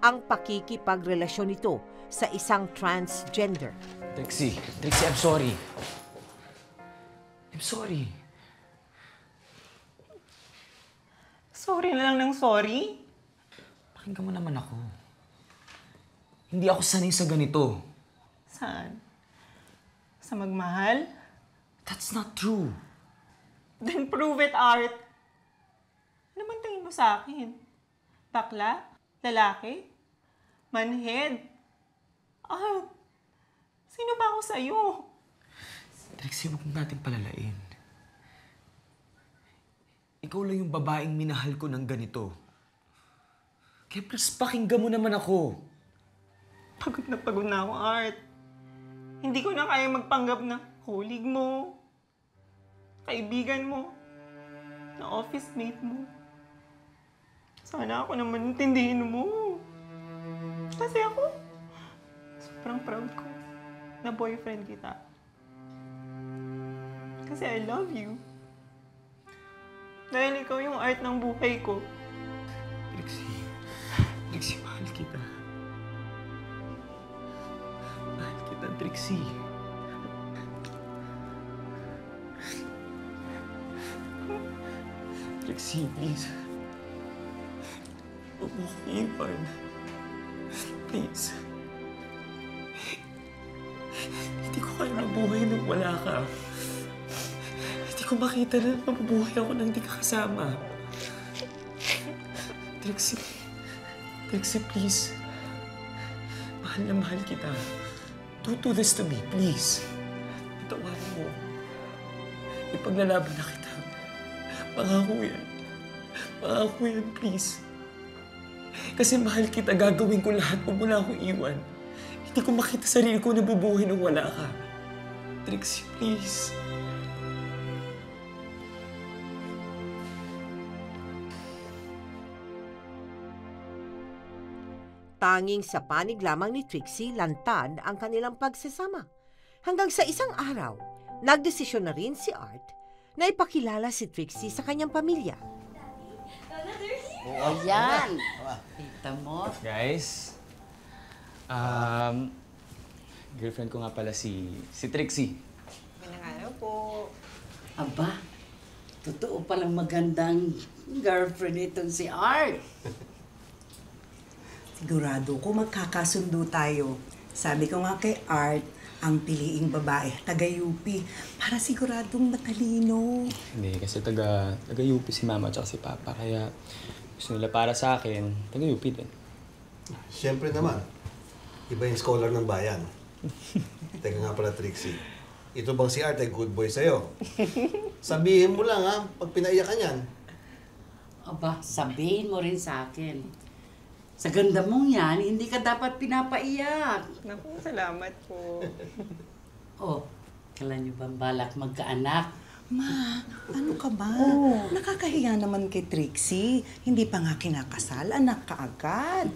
ang pakikipagrelasyon nito sa isang transgender. Trixie, Trixie, I'm sorry. I'm sorry. Sorry na lang ng sorry. Pakinggan mo naman ako. Hindi ako sanay sa ganito. Saan? Sa magmahal? That's not true. Then prove it, Art. Ano bang tingin mo sa akin? Bakla? Lalaki? Manhead? Art, sino ba ako sa'yo? Trixie, huwag natin palalain. Ikaw lang yung babaeng minahal ko ng ganito. Kaya plus pakinggan mo naman ako. Pagod na pagod na ako, Art. Hindi ko na kaya magpanggap na colleague mo, kaibigan mo, na office mate mo. Sana ako naman intindihin mo. Kasi ako, sobrang proud ko na boyfriend kita. Kasi I love you. Dahil ikaw yung art ng buhay ko. Trixie, Trixie, mahal kita. Mahal kita, Trixie. Trixie, please. Huwag mo akong iwan. Please. Ko makita na mabubuhay ako nang di ka kasama. Trixie. Trixie, please. Mahal na mahal kita. Don't do this to me, please. Patawarin mo. Ipaglalaban na kita. Pangako yan. Pangako yan, please. Kasi mahal kita, gagawin ko lahat. Mo na akong iwan. Hindi ko makita sarili ko nabubuhay nang wala ka. Trixie, please. Tanging sa panig lamang ni Trixie lantad ang kanilang pagsasama. Hanggang sa isang araw, nagdesisyon na rin si Art na ipakilala si Trixie sa kanyang pamilya. O yan. Kita mo. Guys, um, girlfriend ko nga pala si, si Trixie. Pinangalaw po. Aba, totoo palang magandang girlfriend itong si Art. Sigurado ko magkakasundo tayo. Sabi ko nga kay Art, ang piliing babae, taga-UP, para siguradong matalino. Hindi, kasi taga, taga-UP si mama at si papa. Kaya gusto nila para sa akin, taga-UP din. Siyempre naman, iba yung scholar ng bayan. Teka nga pala, Trixie. Ito bang si Art ay good boy sa'yo? Sabihin mo lang ha, pag pinaiyak ka niyan. Aba, sabihin mo rin sa akin. Sa ganda mong yan, hindi ka dapat pinapaiyak. Naku, salamat po. Oh, kailan niyo bang balak magkaanak? Ma, ano ka ba? Nakakahiya naman kay Trixie. Hindi pa nga kinakasal, anak ka agad.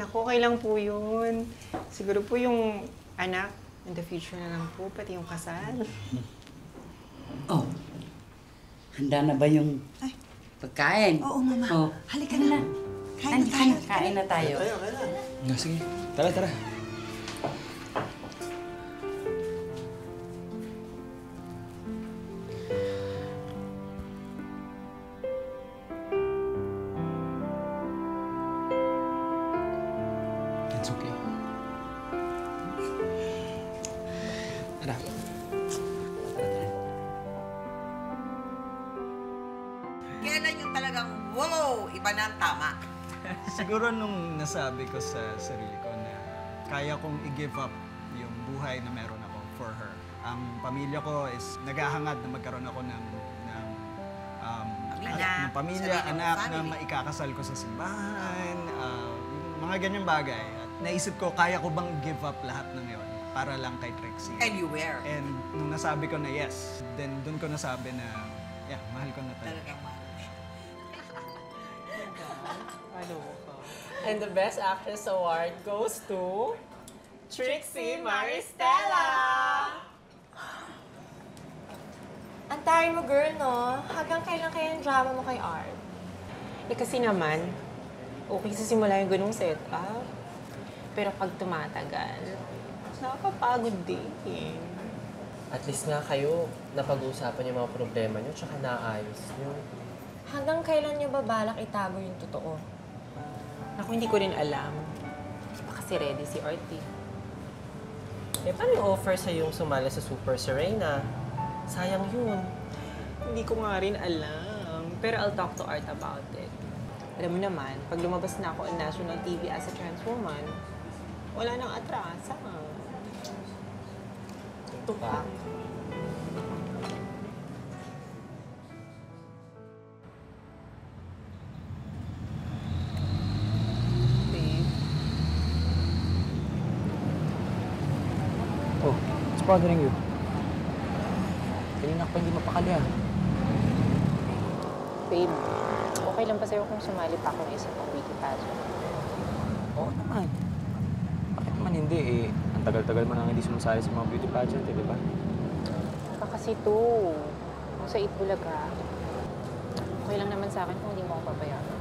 Naku, okay lang po yun. Siguro po yung anak, in the future na lang po, pati yung kasal. Oh, handa na ba yung pagkain? Oo, mama. Oh. Halika na. Kain na tayo. na, Kain na tayo. No, sige, tara, tara. Nung nasabi ko sa sarili ko na kaya kong i-give up yung buhay na meron ako for her. Ang pamilya ko is naghahangad na magkaroon ako ng, ng um, Anak, ng pamilya, anak na maikakasal ko sa simbahan, uh, yung mga ganyang bagay. At naisip ko, kaya ko bang give up lahat ng yon para lang kay Trixie. And you were. And nung nasabi ko na yes, then dun ko nasabi na, yeah, mahal ko na talaga. Talagang mahal siya. And the Best Actress Award goes to Trixie Maristella! Ang taray mo, girl, no? Hanggang kailan kaya yung drama mo kay Art? Eh kasi naman, okay sa simula yung ganung setup. Pero pag tumatagal, nakakapagod din. At least nga kayo, napag-uusapan yung mga problema nyo, tsaka naayos nyo. Hanggang kailan niyo ba balak itago yung totoo? Ako hindi ko rin alam. Hindi pa kasi ready si Artie. Eh, paano yung offer sa yung sumali sa Super Serena? Sayang yun. Hindi ko nga rin alam. Pero I'll talk to Art about it. Alam mo naman, pag lumabas na ako on national TV as a trans woman, wala nang atrasa. Ito pa. Bothering you? Kanina ka pa hindi mapakali ah. Babe, okay lang ba sa'yo kung sumali pa ako ng isang pang beauty pageant? Oo naman. Bakit naman hindi eh? Ang tagal-tagal mo nang hindi sumasali sa mga beauty pageant eh, di ba? Baka kasi to. Kung sa Itbulaga, okay lang naman sa akin kung hindi mo ako papayagan.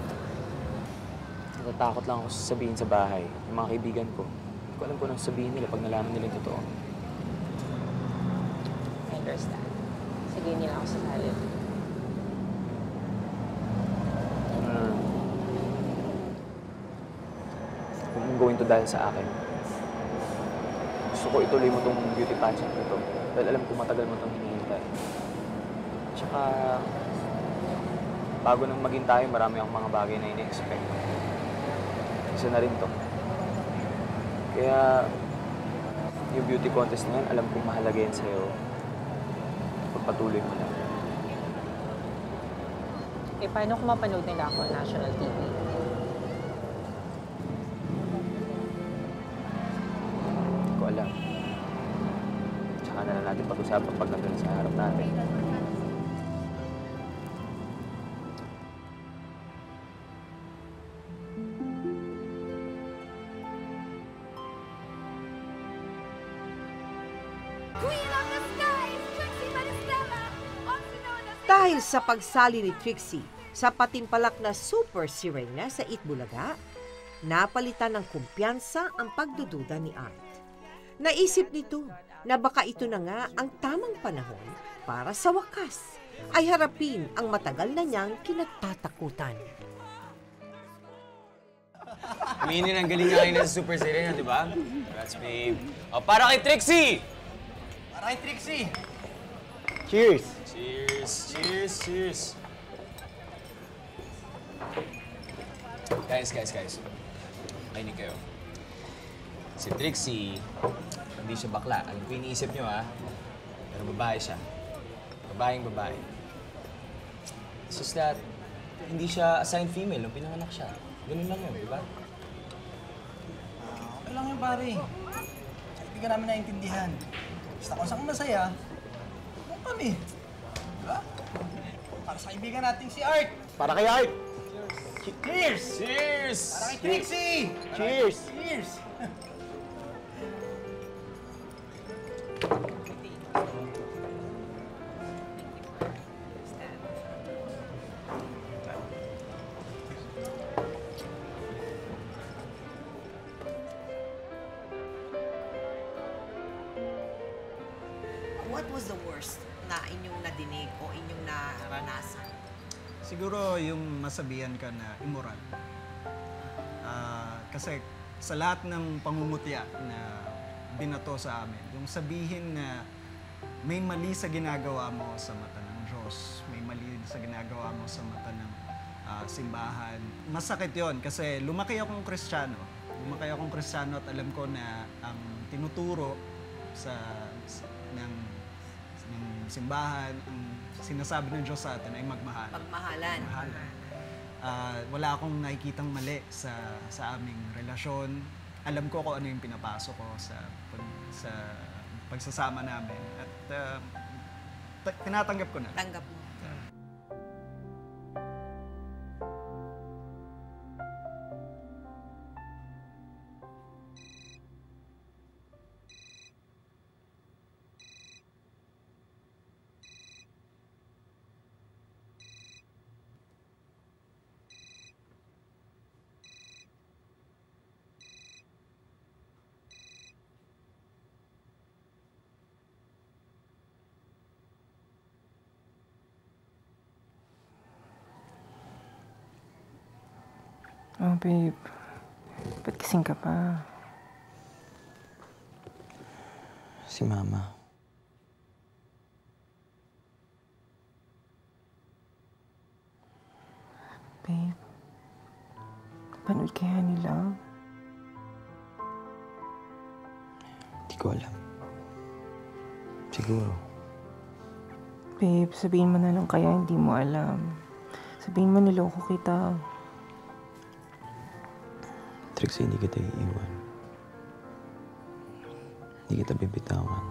Natatakot lang ako sasabihin sa bahay, yung mga kaibigan ko. Hindi ko alam kung anong sabihin nila pag nalaman nila yung totoo. Understand. Sige, na ako sasali. Uh, huwag mong gawin to dahil sa akin. Gusto ko ituloy mo tong beauty pageant na to. Dahil alam ko matagal mo itong hinihintay. Tsaka, bago nang maging tayo, marami akong mga bagay na ini-expect. Isa na rin to. Kaya, Yung beauty contest na yan, alam kong mahalaga yan sa'yo. Pagpatuloy mo lang. Eh, paano kung mapanood nila ako on national TV? Hindi ko alam. Tsaka na lang natin pag-usapan pag nandun sa harap natin. Dahil sa pagsali ni Trixie sa patimpalak na Super Sirena sa Itbulaga, napalitan ng kumpiyansa ang pagdududa ni Art. Naisip nito na baka ito na nga ang tamang panahon para sa wakas ay harapin ang matagal na niyang kinatatakutan. Aminin ang galing nga na sa Super Serena, di ba? Congrats, babe. O, para kay Trixie! Para kay Trixie! Cheers! Cheers! Cheers! Cheers! Guys, guys, guys. Makinig kayo. Si Trixie, hindi siya bakla. Alam ko iniisip niyo, ha? Pero babae siya. Babaeng babae. It's just that, hindi siya assigned female nung pinanganak siya. Ganun lang yun, di ba? Okay lang yun, pare. Hindi ka namin naiintindihan. Basta kung saan masaya, kami. Di ba? Para sa kaibigan nating si Art. Para kay Art! Cheers! Cheers! Para kay Trixie! Cheers! Cheers! Siguro yung masabihan ka na immoral. Ah, kasi sa lahat ng pangungutya na binato sa amin, yung sabihin na may mali sa ginagawa mo sa mata ng Diyos, may mali sa ginagawa mo sa mata ng ah, simbahan. Masakit yon kasi lumaki akong kristyano. Lumaki akong kristyano at alam ko na ang tinuturo sa, sa- ng, ng simbahan, ang sinasabi ng Diyos sa atin ay magmahal. Pagmahalan. Magmahalan. Ah, wala akong nakikitang mali sa sa aming relasyon. Alam ko kung ano yung pinapasok ko sa pag, sa pagsasama namin at ta- tinatanggap ko na. Tanggap mo. Oh, babe. Ba't kasing ka pa? Si Mama. Babe. Panood kaya nila? Hindi ko alam. Siguro. Babe, sabihin mo na lang kaya hindi mo alam. Sabihin mo niloko kita. Trixie, hindi kita iiwan. Hindi kita bibitawan.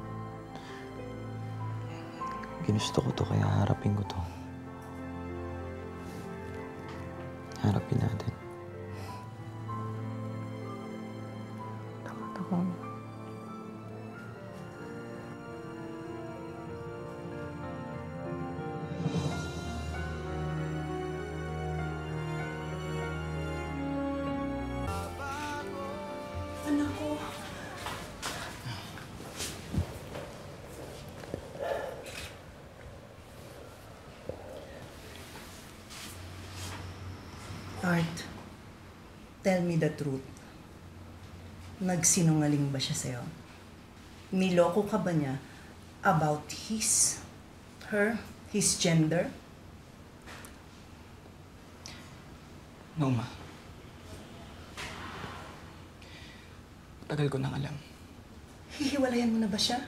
Ginusto ko to, kaya harapin ko to. Harapin natin. Tell me the truth. Nagsinungaling ba siya sa'yo? Niloko ka ba niya about his, her, his gender? No, ma. Tagal ko nang alam. Hihiwalayan mo na ba siya?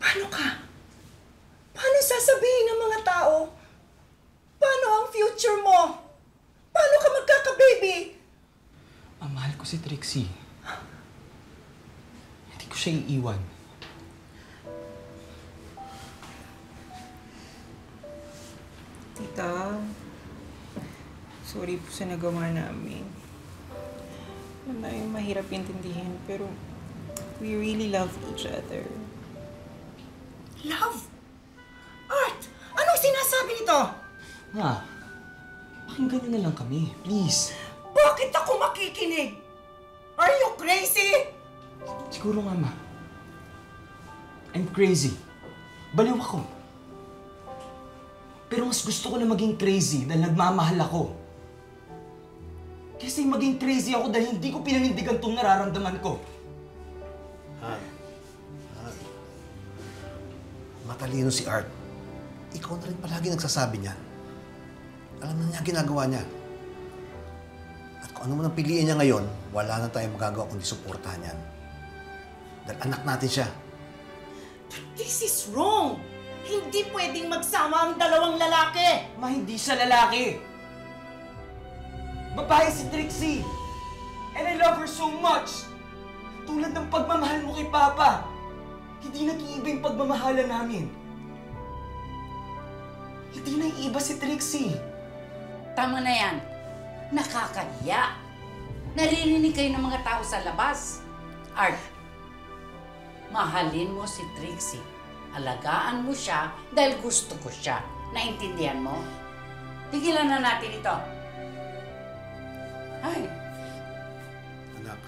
Paano ka? Paano sasabihin ng mga tao? Paano ang future mo? Paano ka magkaka-baby? Ah, mahal Trixie. Hindi ko siya iiwan. Tita, sorry po sa nagawa namin. Alam na yung mahirap intindihin, pero we really love each other. Love? Art! Anong sinasabi nito? Ma, pakinggan na lang kami. Please. Bakit ako makikinig? Siguro nga, ma. I'm crazy. Baliw ako. Pero mas gusto ko na maging crazy dahil nagmamahal ako. Kasi maging crazy ako dahil hindi ko pinanindigan tong nararamdaman ko. Han. Han. Matalino si Art. Ikaw na rin palagi nagsasabi niyan. Alam na niya ginagawa niya. At kung ano man ang piliin niya ngayon, wala na tayong magagawa kundi suportahan yan. Dahil anak natin siya. This is wrong! Hindi pwedeng magsama ang dalawang lalaki! Ma, hindi siya lalaki! Babae si Trixie! And I love her so much! Tulad ng pagmamahal mo kay Papa! Hindi nag-iiba yung pagmamahala namin. Hindi na iiba si Trixie. Tama na yan. Nakakahiya. Naririnig kayo ng mga tao sa labas. Art, mahalin mo si Trixie. Alagaan mo siya dahil gusto ko siya. Naintindihan mo? Tigilan na natin ito. Ay, Anak,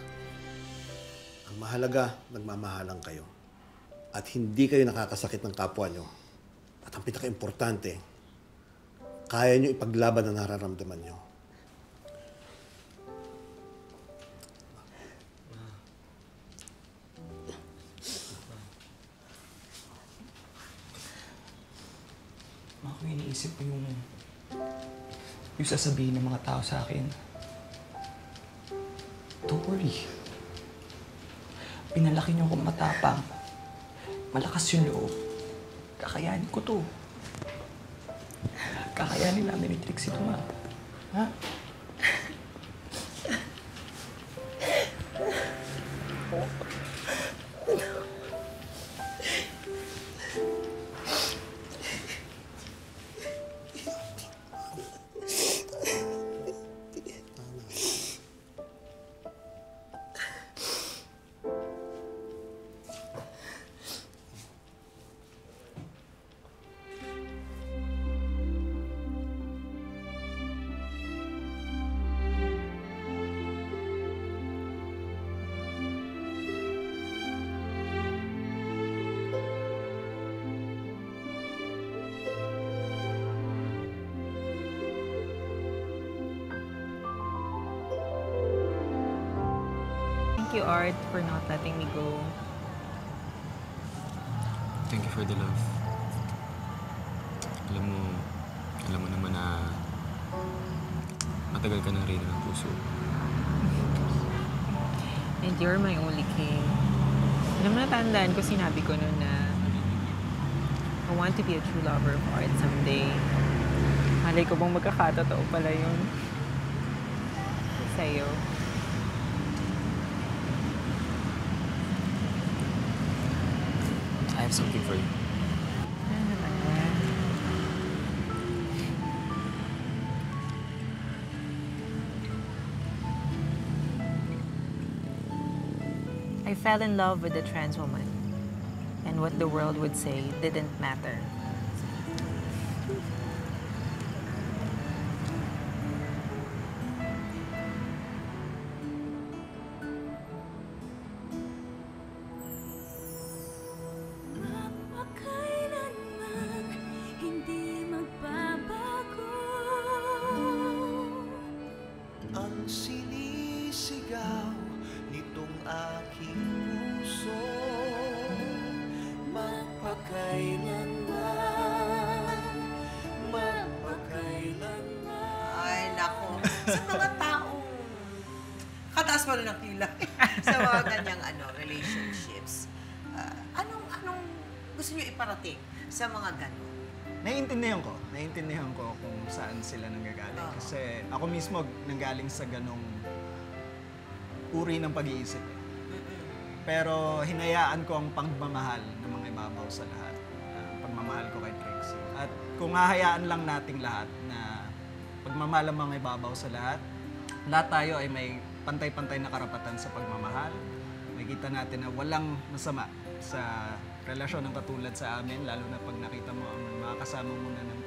ang mahalaga, nagmamahalan kayo. At hindi kayo nakakasakit ng kapwa nyo. At ang pinaka-importante, kaya nyo ipaglaban ang nararamdaman nyo. Kung iniisip ko yung... yung sasabihin ng mga tao sa akin. Don't worry. Pinalaki niyo akong matapang. Malakas yung loob. Kakayanin ko to. Kakayanin namin ni Trixie to, ma. Ha? You, Art, for not letting me go. Thank you for the love. Alam mo, alam mo naman na matagal ka ng reyna ng puso. And you're my only king. Alam mo, natandaan ko, sinabi ko noon na I want to be a true lover of art someday. Malay ko bang magkakatotoo pala yun sa'yo. I have something for you. I fell in love with a trans woman. And what the world would say didn't matter. Sa ganong uri ng pag-iisip. Pero hinayaan ko ang pagmamahal ng mga ibabaw sa lahat. Ang pagmamahal ko kay Trixie. At kung hahayaan lang nating lahat na pagmamahal ang mga ibabaw sa lahat, lahat tayo ay may pantay-pantay na karapatan sa pagmamahal. Makikita natin na walang masama sa relasyon ng katulad sa amin, lalo na pag nakita mo ang mga kasama mo na ng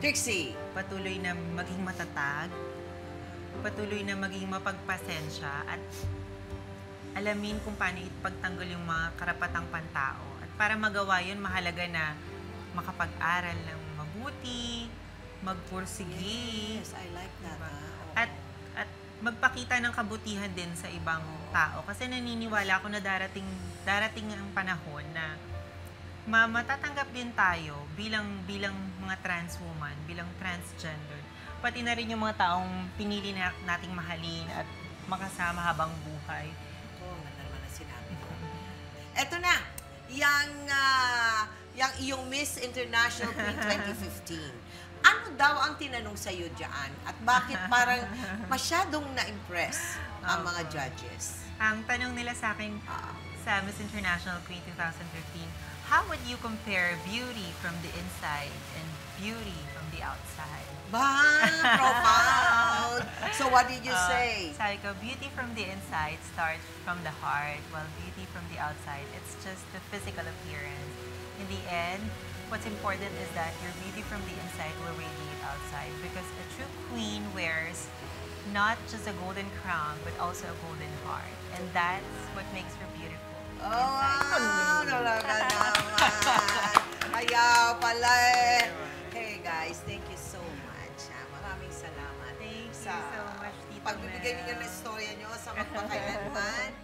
Trixie! Patuloy na maging matatag, patuloy na maging mapagpasensya at alamin kung paano ipagtanggol yung mga karapatang pantao. At para magawa yun, mahalaga na makapag-aral ng mabuti, magpursigi. Yes, I like that. At, at magpakita ng kabutihan din sa ibang tao. Kasi naniniwala ako na darating, darating ang panahon na ma matatanggap din tayo bilang bilang mga trans woman, bilang transgender. Pati na rin yung mga taong pinili na nating mahalin at makasama habang buhay. Oo, oh, ganda naman ang sinabi ko. Eto na, yung, ah, yung iyong Miss International Queen 2015. Ano daw ang tinanong sa iyo diyan at bakit parang masyadong na-impress ang mga judges? Ang tanong nila sa akin sa Miss International Queen 2015, how would you compare beauty from the inside and beauty from the outside? Profound! So what did you Uh, say? Sabi ko, beauty from the inside starts from the heart, while beauty from the outside, it's just the physical appearance. In the end, what's important is that your beauty from the inside will radiate outside because a true queen wears not just a golden crown, but also a golden heart. And that's what makes her beautiful. Oh, talaga naman. Kaya pala eh. Hey guys, thank you so much. ah. Maraming salamat. Thank sa you so much, Tita pagbibigay ninyo ng istorya nyo sa magpakailanman.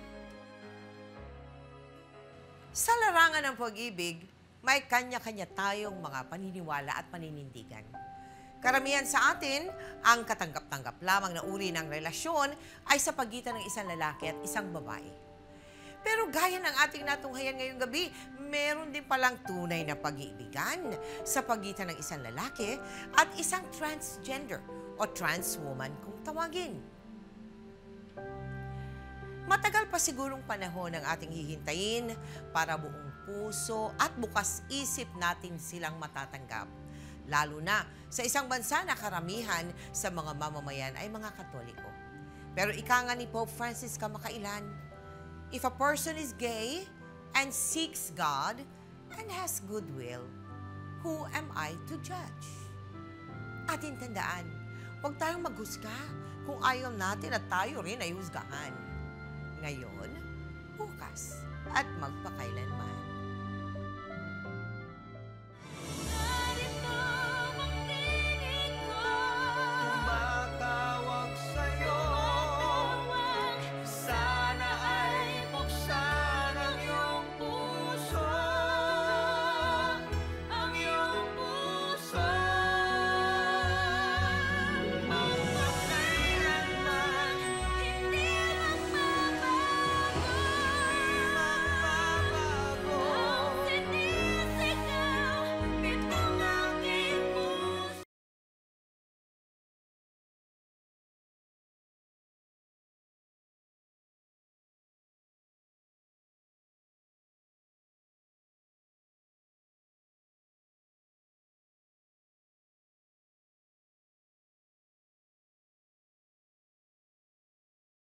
sa larangan ng pag-ibig, may kanya-kanya tayong mga paniniwala at paninindigan. Karamihan sa atin, ang katanggap-tanggap lamang na uri ng relasyon ay sa pagitan ng isang lalaki at isang babae. Pero gaya ng ating natunghayan ngayong gabi, meron din palang tunay na pag-iibigan sa pagitan ng isang lalaki at isang transgender o trans woman kung tawagin. Matagal pa sigurong panahon ang ating hihintayin para buong puso at bukas isip natin silang matatanggap. Lalo na sa isang bansa na karamihan sa mga mamamayan ay mga katoliko. Pero ika nga ni Pope Francis kamakailan, if a person is gay and seeks God and has goodwill, who am I to judge? Atin tandaan, huwag tayong maghusga kung ayaw natin at tayo rin ay husgahan. Ngayon, bukas, at magpakailanman.